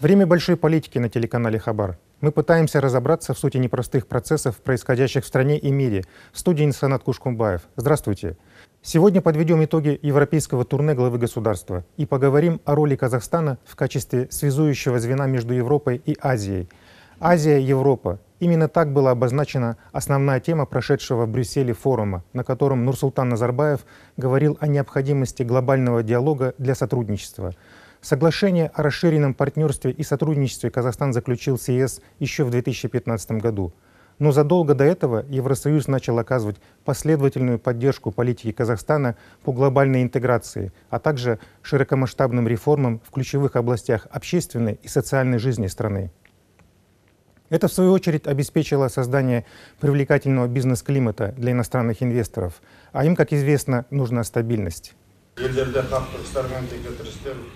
Время большой политики на телеканале «Хабар». Мы пытаемся разобраться в сути непростых процессов, происходящих в стране и мире. В студии Санат Кушкумбаев. Здравствуйте. Сегодня подведем итоги европейского турне главы государства и поговорим о роли Казахстана в качестве связующего звена между Европой и Азией. Азия-Европа. Именно так была обозначена основная тема прошедшего в Брюсселе форума, на котором Нурсултан Назарбаев говорил о необходимости глобального диалога для сотрудничества – Соглашение о расширенном партнерстве и сотрудничестве Казахстан заключил с ЕС еще в 2015 году. Но задолго до этого Евросоюз начал оказывать последовательную поддержку политики Казахстана по глобальной интеграции, а также широкомасштабным реформам в ключевых областях общественной и социальной жизни страны. Это, в свою очередь, обеспечило создание привлекательного бизнес-климата для иностранных инвесторов, а им, как известно, нужна стабильность.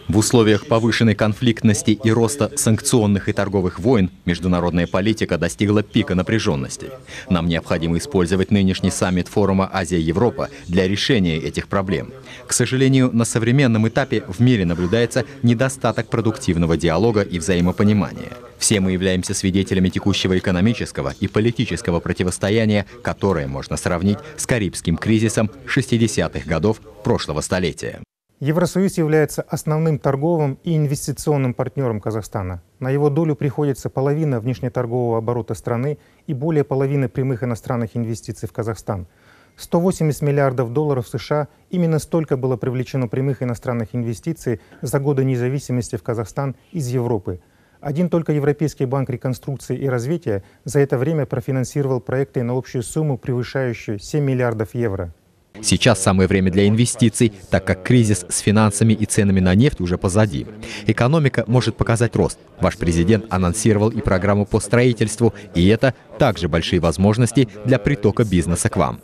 В условиях повышенной конфликтности и роста санкционных и торговых войн международная политика достигла пика напряженности. Нам необходимо использовать нынешний саммит форума Азия-Европа для решения этих проблем. К сожалению, на современном этапе в мире наблюдается недостаток продуктивного диалога и взаимопонимания. Все мы являемся свидетелями текущего экономического и политического противостояния, которое можно сравнить с Карибским кризисом 60-х годов прошлого столетия. Евросоюз является основным торговым и инвестиционным партнером Казахстана. На его долю приходится половина внешнеторгового оборота страны и более половины прямых иностранных инвестиций в Казахстан. 180 миллиардов долларов США – именно столько было привлечено прямых иностранных инвестиций за годы независимости в Казахстан из Европы – один только Европейский банк реконструкции и развития за это время профинансировал проекты на общую сумму, превышающую 7 миллиардов евро. Сейчас самое время для инвестиций, так как кризис с финансами и ценами на нефть уже позади. Экономика может показать рост. Ваш президент анонсировал и программу по строительству, и это также большие возможности для притока бизнеса к вам.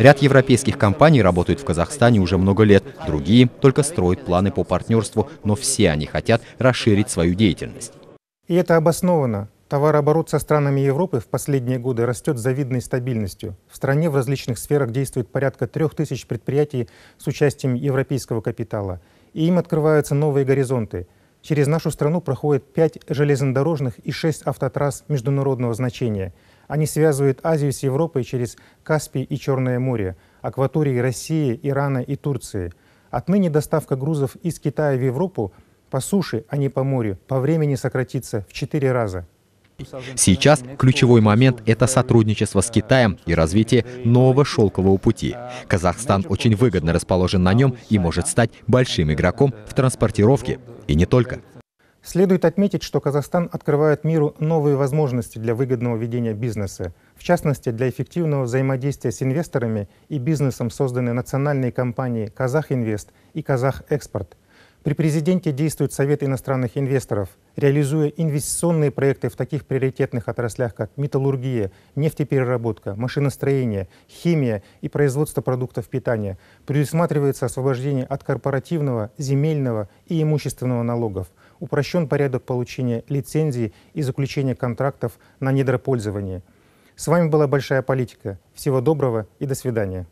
Ряд европейских компаний работают в Казахстане уже много лет, другие только строят планы по партнерству, но все они хотят расширить свою деятельность. И это обосновано. Товарооборот со странами Европы в последние годы растет с завидной стабильностью. В стране в различных сферах действует порядка трех тысяч предприятий с участием европейского капитала. И им открываются новые горизонты. Через нашу страну проходят пять железнодорожных и шесть автотрасс международного значения. Они связывают Азию с Европой через Каспий и Черное море, акватории России, Ирана и Турции. Отныне доставка грузов из Китая в Европу – по суше, а не по морю, по времени сократится в четыре раза. Сейчас ключевой момент – это сотрудничество с Китаем и развитие нового шелкового пути. Казахстан очень выгодно расположен на нем и может стать большим игроком в транспортировке. И не только. Следует отметить, что Казахстан открывает миру новые возможности для выгодного ведения бизнеса. В частности, для эффективного взаимодействия с инвесторами и бизнесом созданы национальные компании «Казахинвест» и «Казахэкспорт». При президенте действует Совет иностранных инвесторов, реализуя инвестиционные проекты в таких приоритетных отраслях, как металлургия, нефтепереработка, машиностроение, химия и производство продуктов питания. Предусматривается освобождение от корпоративного, земельного и имущественного налогов. Упрощен порядок получения лицензий и заключения контрактов на недропользование. С вами была «Большая политика». Всего доброго и до свидания.